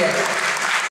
dziękuję.